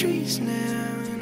streets now.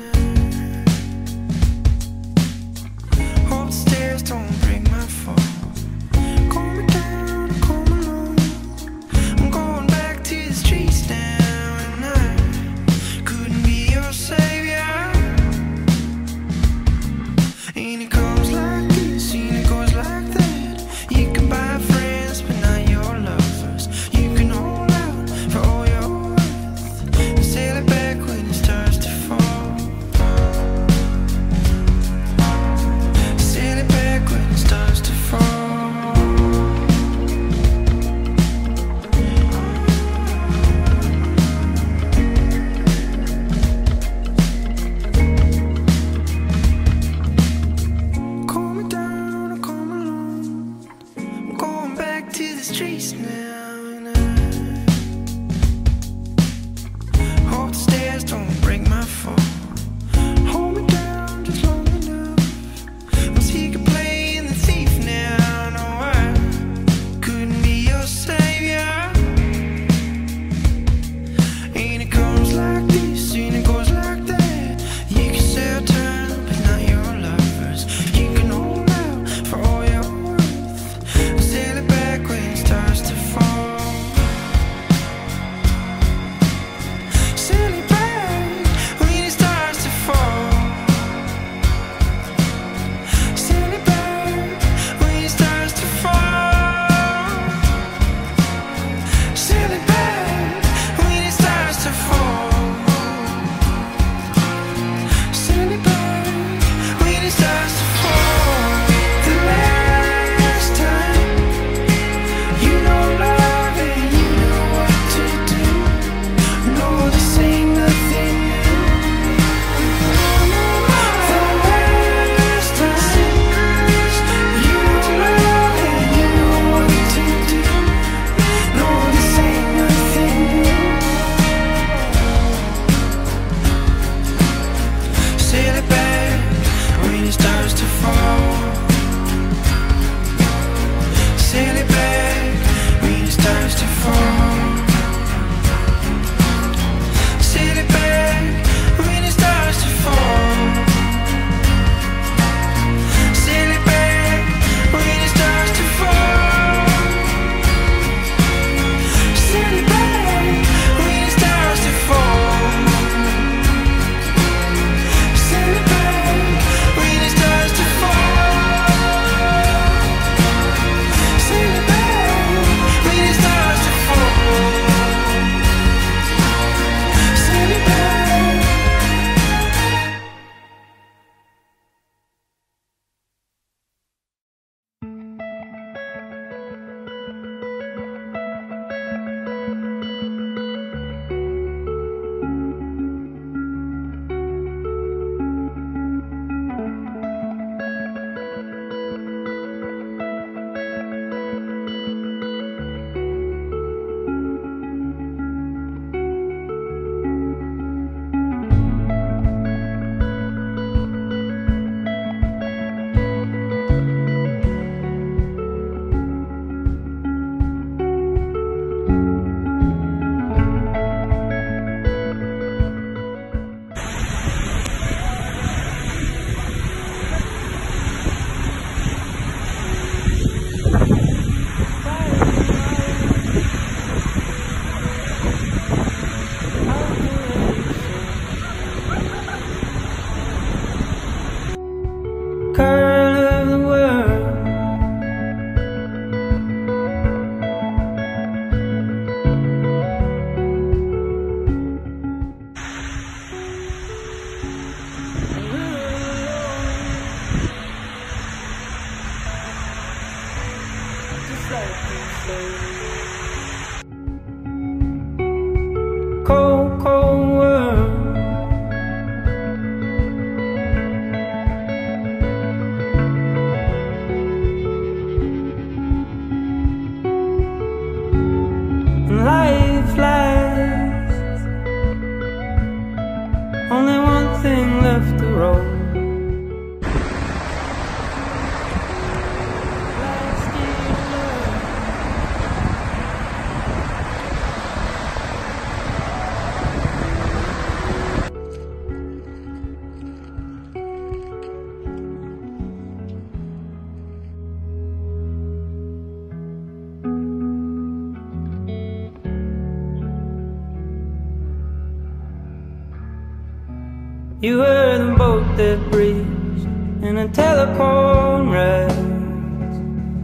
You were the boat that breathes in a telephone rest.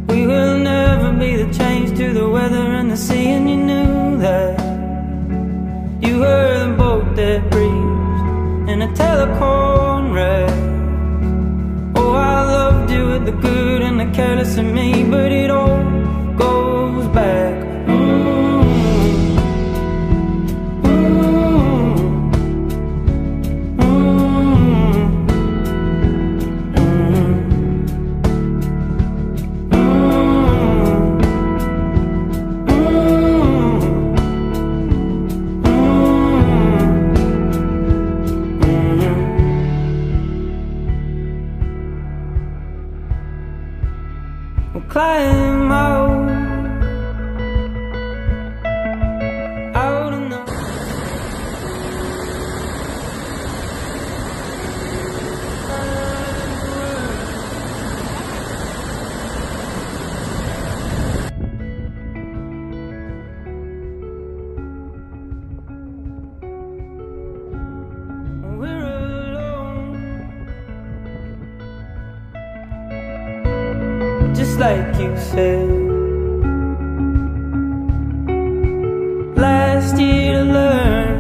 We will never be the change to the weather and the sea, and you knew that. You were the boat that breathes in a telephone rest. Oh, I loved you with the good and the careless in me, but it all climb out, just like you said. Last year to learn.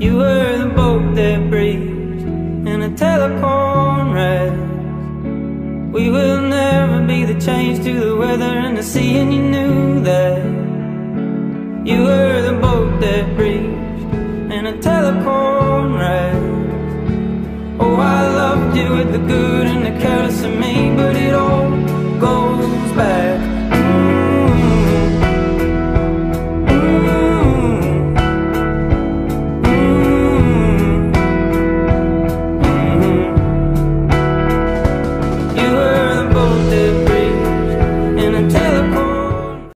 You were the boat that breathed in a telephone rest. We will never be the change to the weather and the sea, and you knew that. You were the that breathed in a telephone race. Oh, I loved you with the good and the careless of me, but it all